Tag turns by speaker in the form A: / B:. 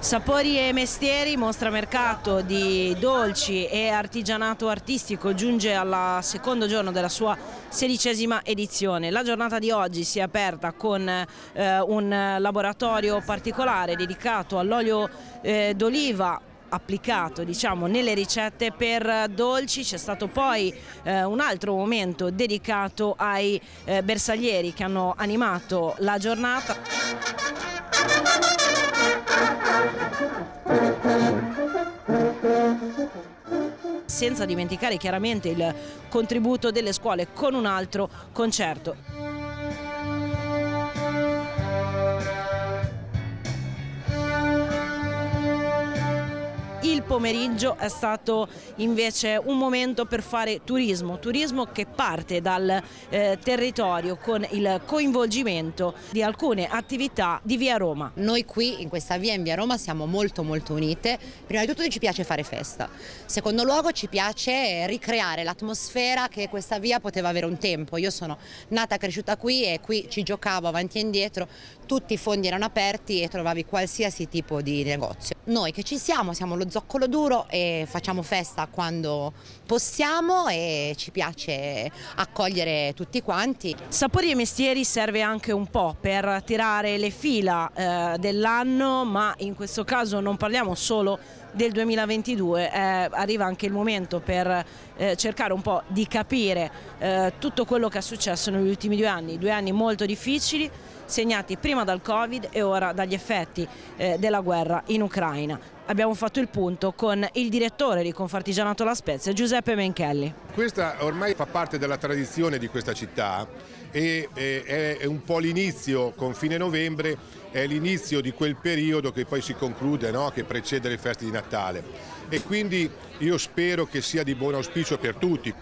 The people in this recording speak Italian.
A: Sapori e mestieri, mostra mercato di dolci e artigianato artistico giunge al secondo giorno della sua sedicesima edizione. La giornata di oggi si è aperta con eh, un laboratorio particolare dedicato all'olio eh, d'oliva applicato diciamo, nelle ricette per dolci, c'è stato poi eh, un altro momento dedicato ai eh, bersaglieri che hanno animato la giornata. Senza dimenticare chiaramente il contributo delle scuole con un altro concerto. Pomeriggio è stato invece un momento per fare turismo, turismo che parte dal eh, territorio con il coinvolgimento di alcune attività di Via Roma.
B: Noi qui in questa via in Via Roma siamo molto molto unite, prima di tutto ci piace fare festa, secondo luogo ci piace ricreare l'atmosfera che questa via poteva avere un tempo, io sono nata e cresciuta qui e qui ci giocavo avanti e indietro, tutti i fondi erano aperti e trovavi qualsiasi tipo di negozio. Noi che ci siamo, siamo lo zoccolo duro e facciamo festa quando possiamo e ci piace accogliere tutti quanti.
A: Sapori e Mestieri serve anche un po' per tirare le fila eh, dell'anno ma in questo caso non parliamo solo del 2022 eh, arriva anche il momento per eh, cercare un po' di capire eh, tutto quello che è successo negli ultimi due anni, due anni molto difficili segnati prima dal Covid e ora dagli effetti eh, della guerra in Ucraina. Abbiamo fatto il punto con il direttore di Confartigianato La Spezia, Giuseppe Menchelli.
C: Questa ormai fa parte della tradizione di questa città e è un po' l'inizio, con fine novembre, è l'inizio di quel periodo che poi si conclude, no? che precede le feste di Natale. E quindi io spero che sia di buon auspicio per tutti.